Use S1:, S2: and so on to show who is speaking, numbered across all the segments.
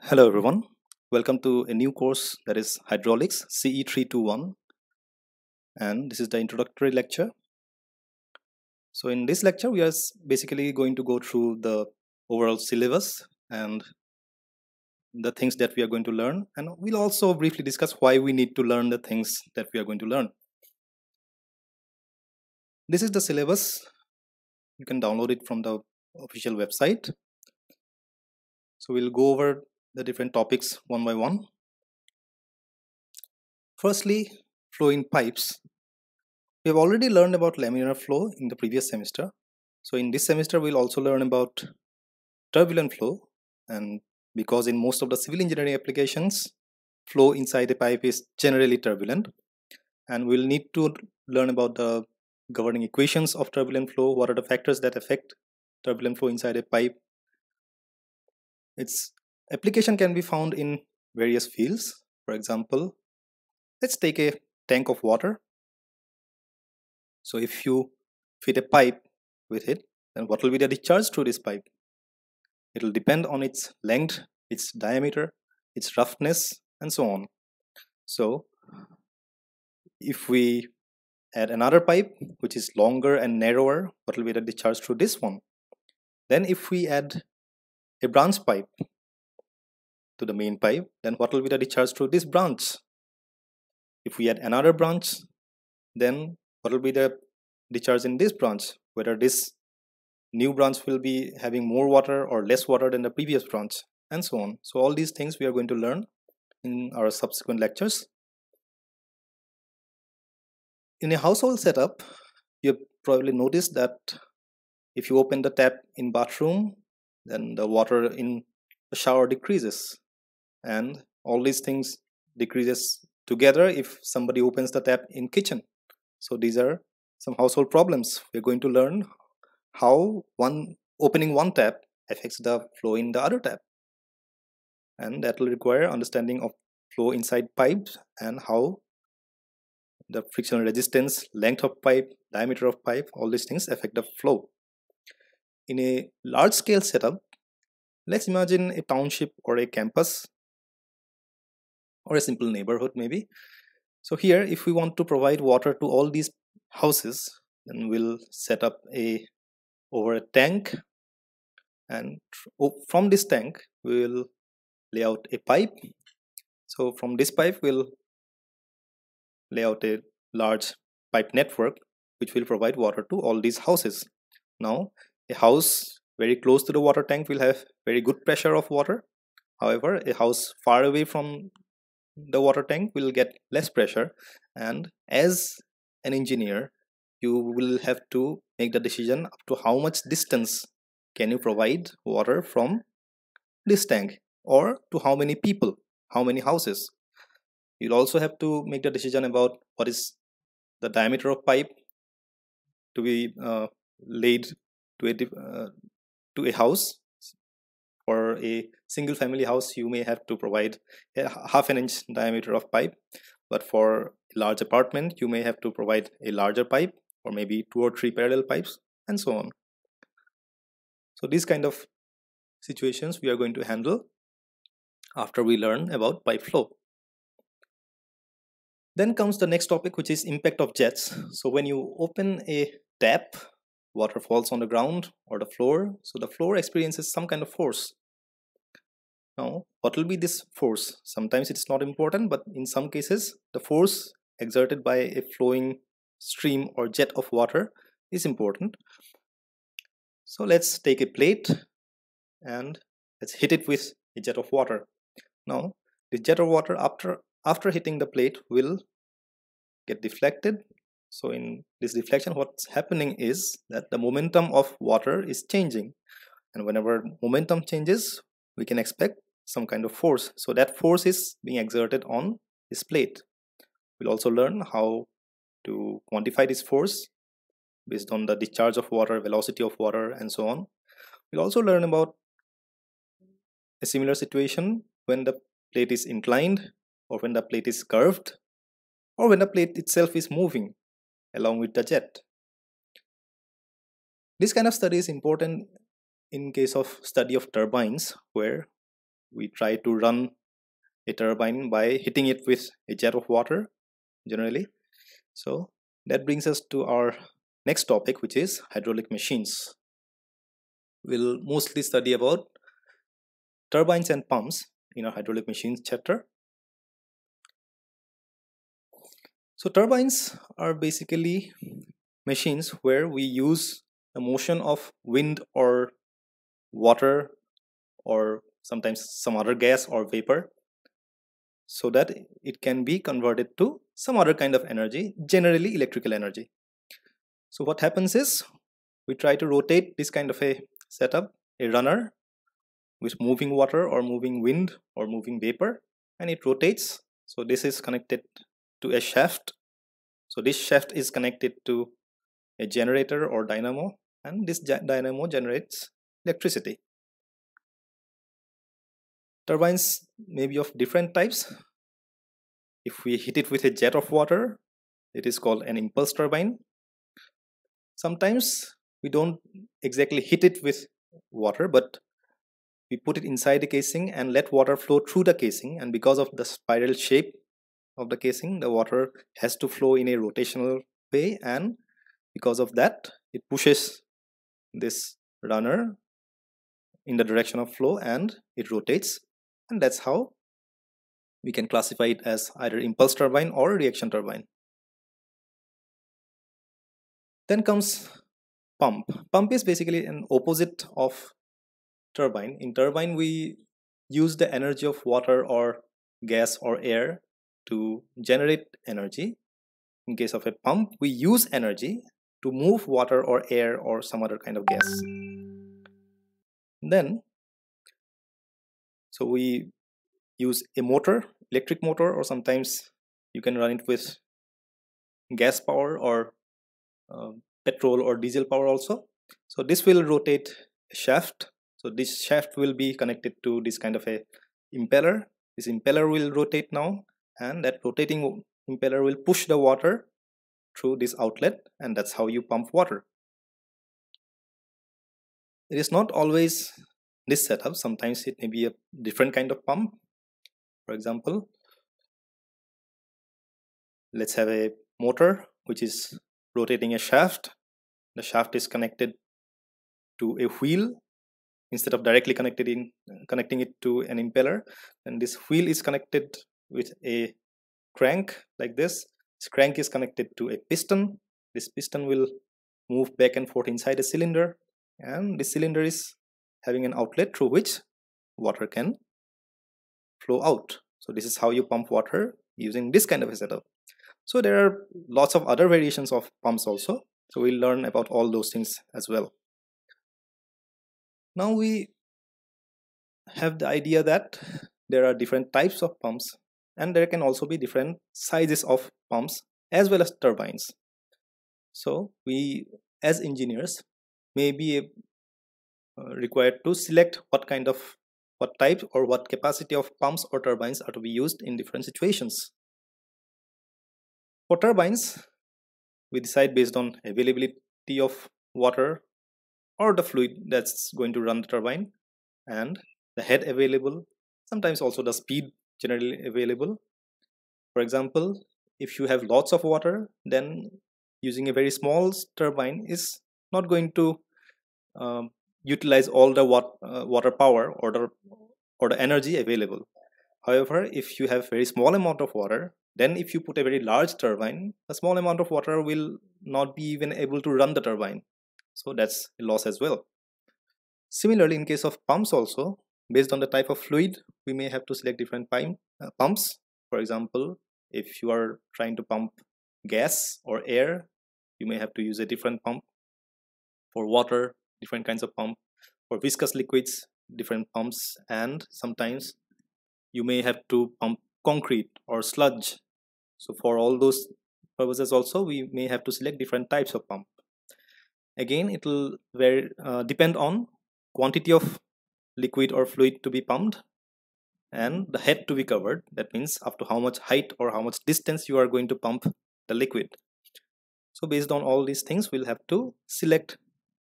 S1: Hello everyone, welcome to a new course that is Hydraulics CE321 and this is the introductory lecture. So in this lecture we are basically going to go through the overall syllabus and the things that we are going to learn and we'll also briefly discuss why we need to learn the things that we are going to learn. This is the syllabus, you can download it from the official website. So we'll go over the different topics one by one. Firstly, flow in pipes. We have already learned about laminar flow in the previous semester. So in this semester, we'll also learn about turbulent flow. And because in most of the civil engineering applications, flow inside a pipe is generally turbulent. And we'll need to learn about the governing equations of turbulent flow. What are the factors that affect turbulent flow inside a pipe? Its Application can be found in various fields. For example, let's take a tank of water. So if you fit a pipe with it, then what will be the discharge through this pipe? It will depend on its length, its diameter, its roughness, and so on. So if we add another pipe which is longer and narrower, what will be the discharge through this one? Then if we add a branch pipe to the main pipe, then what will be the discharge through this branch? If we add another branch, then what will be the discharge in this branch? Whether this new branch will be having more water or less water than the previous branch and so on. So all these things we are going to learn in our subsequent lectures. In a household setup, you probably noticed that if you open the tap in bathroom, then the water in the shower decreases and all these things decreases together if somebody opens the tap in kitchen. So these are some household problems. We're going to learn how one opening one tap affects the flow in the other tap and that will require understanding of flow inside pipes and how the frictional resistance length of pipe diameter of pipe all these things affect the flow. In a large scale setup let's imagine a township or a campus or a simple neighborhood maybe. So here if we want to provide water to all these houses then we'll set up a over a tank. And from this tank we will lay out a pipe. So from this pipe we'll lay out a large pipe network which will provide water to all these houses. Now a house very close to the water tank will have very good pressure of water. However a house far away from the water tank will get less pressure and as an engineer you will have to make the decision up to how much distance can you provide water from this tank or to how many people how many houses. You'll also have to make the decision about what is the diameter of pipe to be uh, laid to a uh, to a house for a single family house you may have to provide a half an inch diameter of pipe. But for a large apartment you may have to provide a larger pipe or maybe two or three parallel pipes and so on. So these kind of situations we are going to handle after we learn about pipe flow. Then comes the next topic which is impact of jets. So when you open a tap water falls on the ground or the floor so the floor experiences some kind of force now, what will be this force? Sometimes it's not important, but in some cases, the force exerted by a flowing stream or jet of water is important. So let's take a plate and let's hit it with a jet of water. Now, the jet of water after after hitting the plate will get deflected. So in this deflection, what's happening is that the momentum of water is changing. And whenever momentum changes, we can expect some kind of force. So that force is being exerted on this plate. We'll also learn how to quantify this force based on the discharge of water, velocity of water, and so on. We'll also learn about a similar situation when the plate is inclined or when the plate is curved or when the plate itself is moving along with the jet. This kind of study is important in case of study of turbines where we try to run a turbine by hitting it with a jet of water generally. So that brings us to our next topic which is hydraulic machines. We'll mostly study about turbines and pumps in our hydraulic machines chapter. So turbines are basically machines where we use the motion of wind or water or sometimes some other gas or vapor so that it can be converted to some other kind of energy generally electrical energy. So what happens is we try to rotate this kind of a setup a runner with moving water or moving wind or moving vapor and it rotates. So this is connected to a shaft. So this shaft is connected to a generator or dynamo and this dynamo generates electricity turbines may be of different types. If we hit it with a jet of water it is called an impulse turbine. Sometimes we don't exactly hit it with water but we put it inside the casing and let water flow through the casing. And because of the spiral shape of the casing the water has to flow in a rotational way. And because of that it pushes this runner in the direction of flow and it rotates and that's how we can classify it as either impulse turbine or reaction turbine. Then comes pump. Pump is basically an opposite of turbine. In turbine we use the energy of water or gas or air to generate energy. In case of a pump we use energy to move water or air or some other kind of gas. Then so we use a motor electric motor or sometimes you can run it with gas power or uh, petrol or diesel power also. So this will rotate a shaft. So this shaft will be connected to this kind of a impeller. This impeller will rotate now and that rotating impeller will push the water through this outlet and that's how you pump water. It is not always this setup sometimes it may be a different kind of pump. For example let's have a motor which is hmm. rotating a shaft. The shaft is connected to a wheel. Instead of directly connected in connecting it to an impeller and this wheel is connected with a crank like this. This crank is connected to a piston. This piston will move back and forth inside a cylinder and this cylinder is having an outlet through which water can flow out. So this is how you pump water using this kind of a setup. So there are lots of other variations of pumps also. So we'll learn about all those things as well. Now we have the idea that there are different types of pumps and there can also be different sizes of pumps as well as turbines. So we as engineers may be required to select what kind of what type or what capacity of pumps or turbines are to be used in different situations. For turbines we decide based on availability of water or the fluid that's going to run the turbine and the head available sometimes also the speed generally available. For example if you have lots of water then using a very small turbine is not going to um, utilize all the wat uh, water power or the or the energy available. However if you have very small amount of water then if you put a very large turbine a small amount of water will not be even able to run the turbine. So that's a loss as well. Similarly in case of pumps also based on the type of fluid we may have to select different uh, pumps. For example if you are trying to pump gas or air you may have to use a different pump for water different kinds of pump for viscous liquids different pumps and sometimes you may have to pump concrete or sludge. So for all those purposes also we may have to select different types of pump. Again it will uh, depend on quantity of liquid or fluid to be pumped and the head to be covered. That means up to how much height or how much distance you are going to pump the liquid. So based on all these things we'll have to select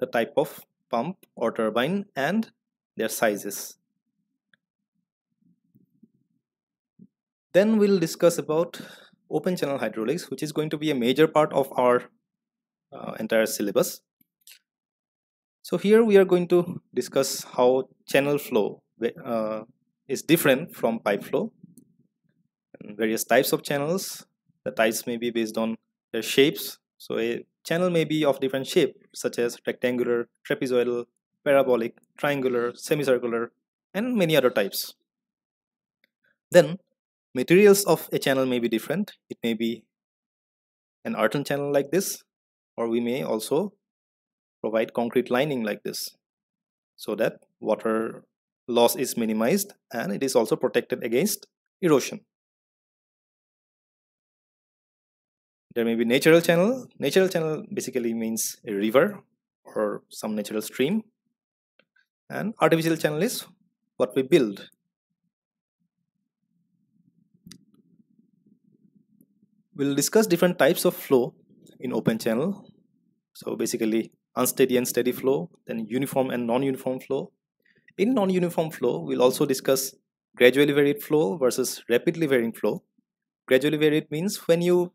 S1: the type of pump or turbine and their sizes. Then we'll discuss about open channel hydraulics which is going to be a major part of our uh, entire syllabus. So here we are going to discuss how channel flow uh, is different from pipe flow. Various types of channels the types may be based on their shapes. So a channel may be of different shape such as rectangular trapezoidal parabolic triangular semicircular and many other types. Then materials of a channel may be different. It may be an earthen channel like this or we may also provide concrete lining like this so that water loss is minimized and it is also protected against erosion there may be natural channel natural channel basically means a river or some natural stream. And artificial channel is what we build. We'll discuss different types of flow in open channel. So basically unsteady and steady flow then uniform and non-uniform flow. In non-uniform flow we'll also discuss gradually varied flow versus rapidly varying flow. Gradually varied means when you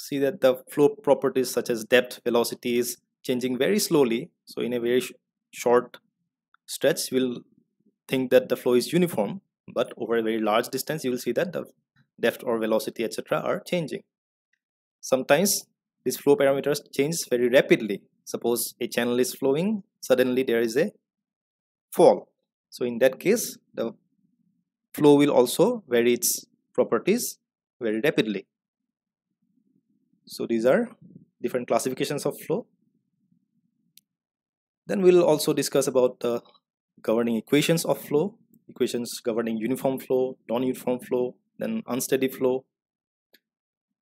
S1: see that the flow properties such as depth velocity is changing very slowly. So in a very sh short stretch we'll think that the flow is uniform but over a very large distance you will see that the depth or velocity etc are changing. Sometimes these flow parameters change very rapidly. Suppose a channel is flowing suddenly there is a fall. So in that case the flow will also vary its properties very rapidly so these are different classifications of flow then we'll also discuss about the governing equations of flow equations governing uniform flow non-uniform flow then unsteady flow.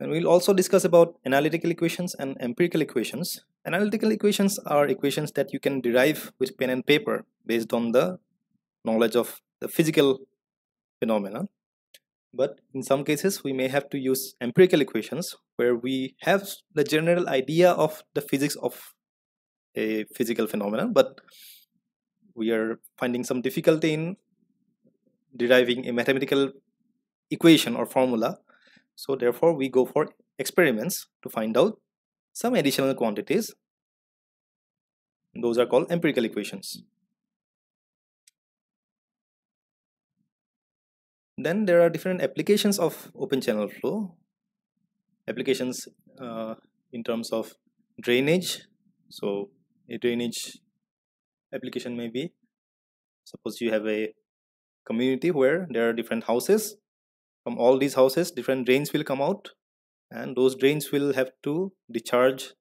S1: And we'll also discuss about analytical equations and empirical equations. Analytical equations are equations that you can derive with pen and paper based on the knowledge of the physical phenomena. But in some cases, we may have to use empirical equations where we have the general idea of the physics of a physical phenomenon, but we are finding some difficulty in deriving a mathematical equation or formula. So therefore we go for experiments to find out some additional quantities. Those are called empirical equations. Then there are different applications of open channel flow. Applications uh, in terms of drainage. So a drainage application may be suppose you have a community where there are different houses. From all these houses different drains will come out and those drains will have to discharge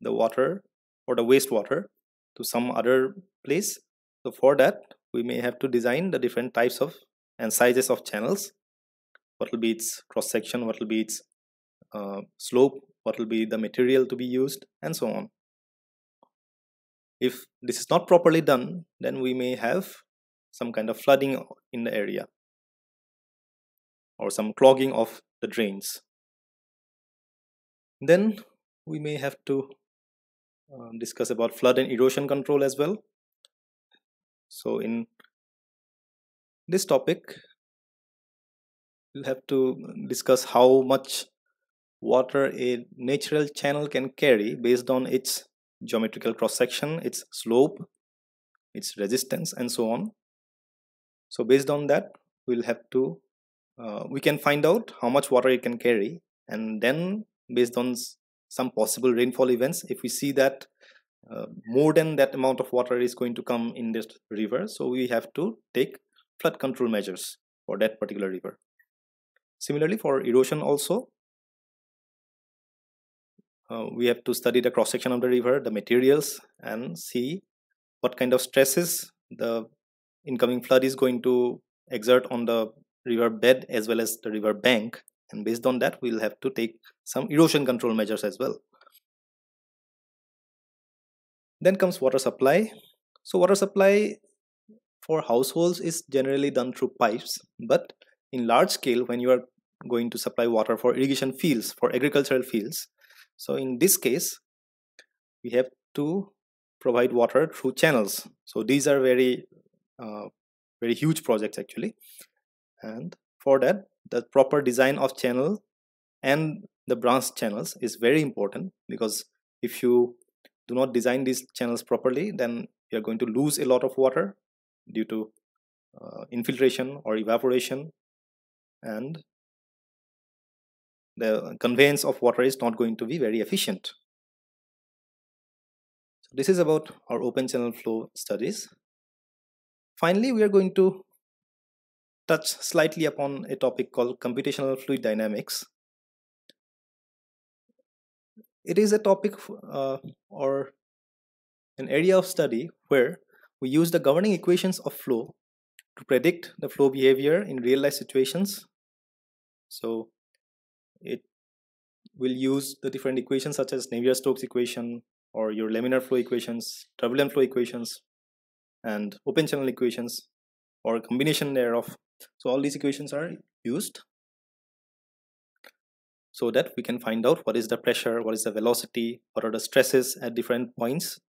S1: the water or the wastewater to some other place. So for that we may have to design the different types of and sizes of channels what will be its cross section what will be its uh, slope what will be the material to be used and so on if this is not properly done then we may have some kind of flooding in the area or some clogging of the drains. Then we may have to uh, discuss about flood and erosion control as well. So in this topic, we'll have to discuss how much water a natural channel can carry based on its geometrical cross section, its slope, its resistance and so on. So based on that, we'll have to uh, we can find out how much water it can carry and then based on some possible rainfall events if we see that uh, more than that amount of water is going to come in this river so we have to take flood control measures for that particular river similarly for erosion also uh, we have to study the cross section of the river the materials and see what kind of stresses the incoming flood is going to exert on the river bed as well as the river bank. And based on that we'll have to take some erosion control measures as well. Then comes water supply. So water supply for households is generally done through pipes but in large scale when you are going to supply water for irrigation fields for agricultural fields. So in this case we have to provide water through channels. So these are very uh, very huge projects actually. And for that the proper design of channel and the branch channels is very important because if you do not design these channels properly then you're going to lose a lot of water due to uh, infiltration or evaporation and the conveyance of water is not going to be very efficient. So this is about our open channel flow studies. Finally, we are going to touch slightly upon a topic called computational fluid dynamics. It is a topic uh, or an area of study where we use the governing equations of flow to predict the flow behavior in real life situations. So it will use the different equations such as Navier-Stokes equation or your laminar flow equations, turbulent flow equations, and open channel equations or a combination thereof. So all these equations are used so that we can find out what is the pressure, what is the velocity, what are the stresses at different points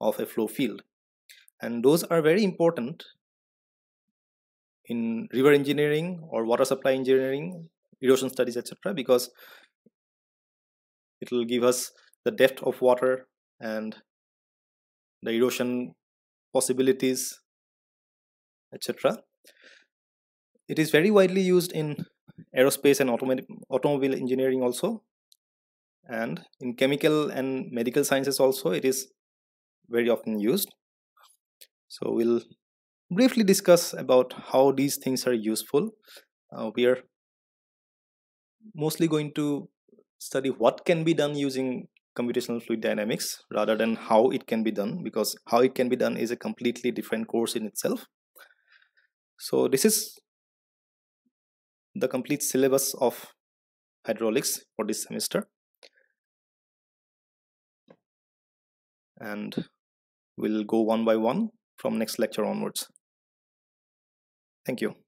S1: of a flow field. And those are very important in river engineering or water supply engineering erosion studies etc because it will give us the depth of water and the erosion possibilities etc it is very widely used in aerospace and automobile engineering also and in chemical and medical sciences also it is very often used. So we'll briefly discuss about how these things are useful. Uh, we are mostly going to study what can be done using computational fluid dynamics rather than how it can be done because how it can be done is a completely different course in itself. So this is the complete syllabus of hydraulics for this semester. And we'll go one by one from next lecture onwards thank you